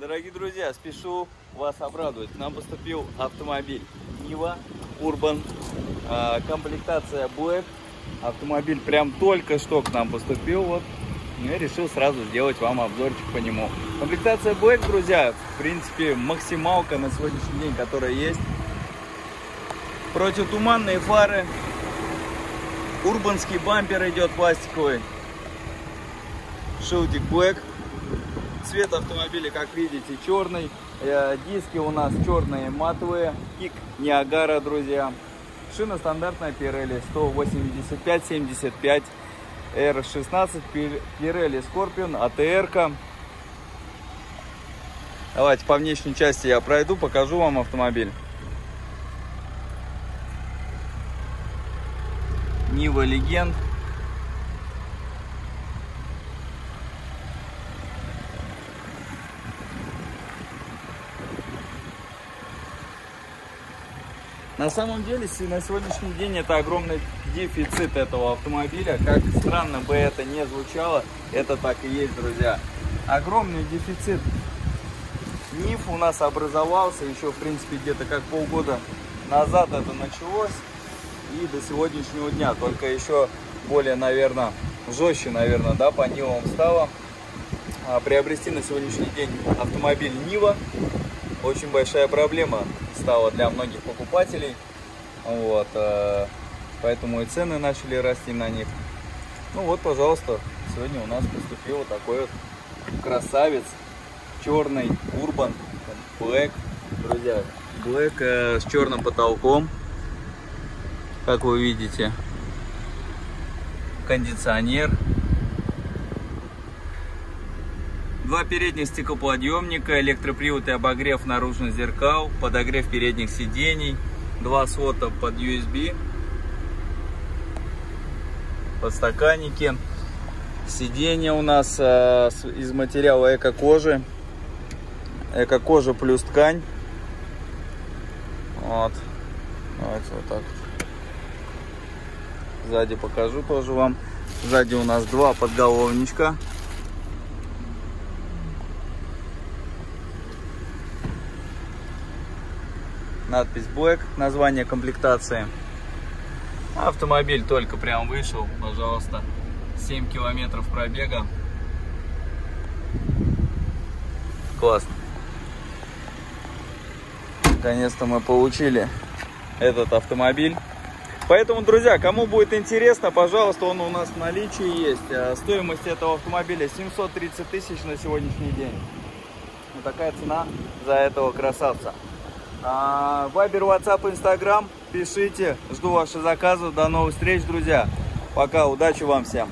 Дорогие друзья, спешу вас обрадовать. Нам поступил автомобиль Нива Urban, а, комплектация Black. Автомобиль прям только что к нам поступил. Вот. Я решил сразу сделать вам обзорчик по нему. Комплектация Black, друзья, в принципе, максималка на сегодняшний день, которая есть. Противотуманные фары. Урбанский бампер идет пластиковый. Шилдик Black. Цвет автомобиля, как видите, черный. Э, диски у нас черные матовые. Кик Ниагара, друзья. Шина стандартная Pirelli 185-75 R16 Pirelli Scorpion ATR. -ка. Давайте по внешней части я пройду, покажу вам автомобиль. Нива Легенд На самом деле, на сегодняшний день это огромный дефицит этого автомобиля. Как странно бы это не звучало, это так и есть, друзья. Огромный дефицит. НИФ у нас образовался еще, в принципе, где-то как полгода назад это началось. И до сегодняшнего дня. Только еще более, наверное, жестче, наверное, да, по Нивам стало. А, приобрести на сегодняшний день автомобиль Нива очень большая проблема стала для многих покупателей. Вот, э, поэтому и цены начали расти на них. Ну вот, пожалуйста, сегодня у нас поступил вот такой вот красавец, черный Urban Black. Друзья, Black э, с черным потолком, как вы видите. Кондиционер, Два передних стеклоподъемника, электропривод и обогрев наружных зеркал, подогрев передних сидений, два свота под USB, подстаканники. Сиденье у нас э, из материала эко-кожи. Эко-кожа плюс ткань. Вот. Давайте вот так. Сзади покажу тоже вам. Сзади у нас два подголовничка. Надпись Black, название комплектации. Автомобиль только прям вышел, пожалуйста. 7 километров пробега. Классно. Наконец-то мы получили этот автомобиль. Поэтому, друзья, кому будет интересно, пожалуйста, он у нас в наличии есть. А стоимость этого автомобиля 730 тысяч на сегодняшний день. Вот такая цена за этого красавца. А, Вайбер, WhatsApp, Instagram. Пишите. Жду ваши заказы. До новых встреч, друзья. Пока. Удачи вам всем.